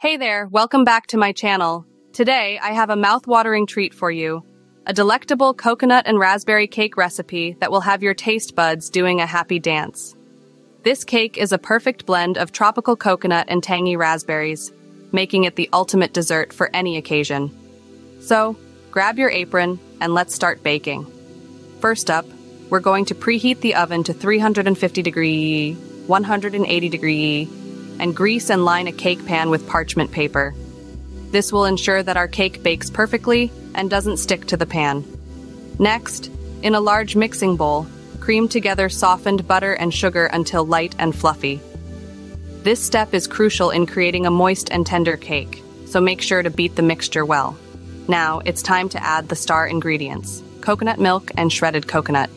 Hey there, welcome back to my channel. Today, I have a mouth-watering treat for you. A delectable coconut and raspberry cake recipe that will have your taste buds doing a happy dance. This cake is a perfect blend of tropical coconut and tangy raspberries, making it the ultimate dessert for any occasion. So, grab your apron and let's start baking. First up, we're going to preheat the oven to 350 degree, 180 degree, and grease and line a cake pan with parchment paper. This will ensure that our cake bakes perfectly and doesn't stick to the pan. Next, in a large mixing bowl, cream together softened butter and sugar until light and fluffy. This step is crucial in creating a moist and tender cake, so make sure to beat the mixture well. Now, it's time to add the star ingredients coconut milk and shredded coconut.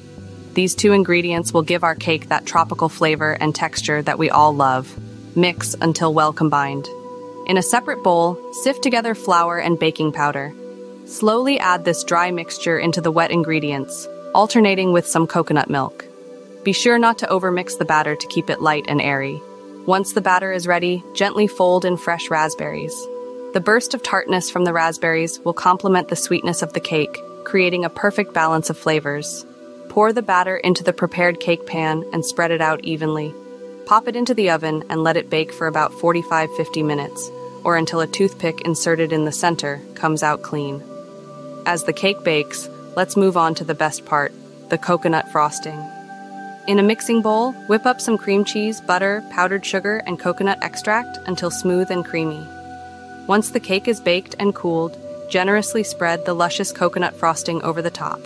These two ingredients will give our cake that tropical flavor and texture that we all love. Mix until well combined. In a separate bowl, sift together flour and baking powder. Slowly add this dry mixture into the wet ingredients, alternating with some coconut milk. Be sure not to overmix the batter to keep it light and airy. Once the batter is ready, gently fold in fresh raspberries. The burst of tartness from the raspberries will complement the sweetness of the cake, creating a perfect balance of flavors. Pour the batter into the prepared cake pan and spread it out evenly. Pop it into the oven and let it bake for about 45-50 minutes, or until a toothpick inserted in the center comes out clean. As the cake bakes, let's move on to the best part, the coconut frosting. In a mixing bowl, whip up some cream cheese, butter, powdered sugar, and coconut extract until smooth and creamy. Once the cake is baked and cooled, generously spread the luscious coconut frosting over the top.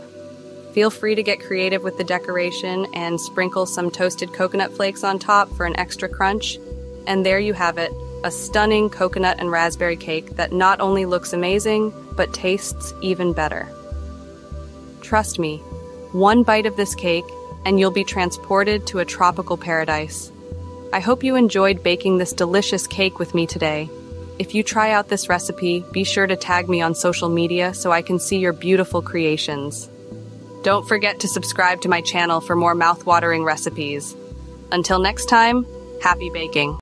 Feel free to get creative with the decoration and sprinkle some toasted coconut flakes on top for an extra crunch. And there you have it, a stunning coconut and raspberry cake that not only looks amazing, but tastes even better. Trust me, one bite of this cake and you'll be transported to a tropical paradise. I hope you enjoyed baking this delicious cake with me today. If you try out this recipe, be sure to tag me on social media so I can see your beautiful creations. Don't forget to subscribe to my channel for more mouth-watering recipes. Until next time, happy baking.